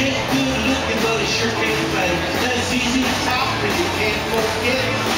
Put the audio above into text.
get good looking, but he sure can't play. That's easy to top, but you can't forget.